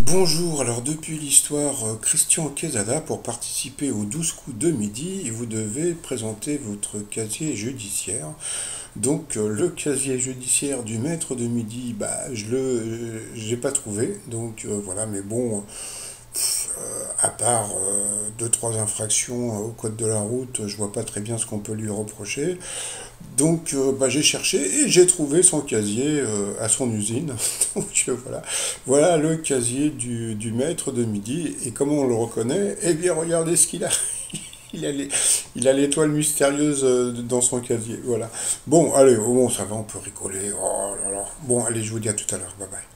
Bonjour, alors depuis l'histoire euh, Christian Quesada, pour participer aux 12 coups de midi, vous devez présenter votre casier judiciaire. Donc euh, le casier judiciaire du maître de midi, bah, je le j'ai pas trouvé, donc euh, voilà, mais bon, à part deux trois infractions au code de la route, je vois pas très bien ce qu'on peut lui reprocher. Donc euh, bah, j'ai cherché et j'ai trouvé son casier euh, à son usine. Euh, voilà. voilà le casier du, maître de midi. Et comment on le reconnaît? Eh bien regardez ce qu'il a. il a l'étoile mystérieuse dans son casier. Voilà. Bon, allez, bon, ça va, on peut rigoler. Oh là là. Bon, allez, je vous dis à tout à l'heure. Bye bye.